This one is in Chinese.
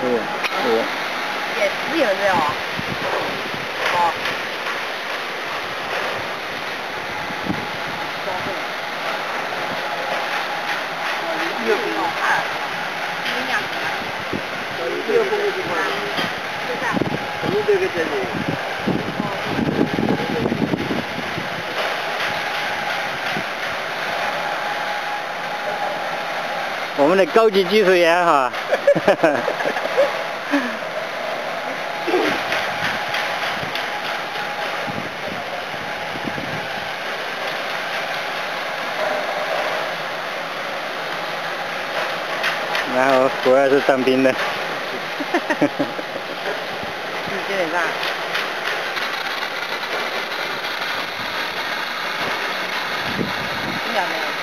对，对。也十有这样？哦。又不用看，你两个，又不用看，就这样。肯定这个这里。我们的高级技术员哈，然后我也是当兵的，几点半？几点钟？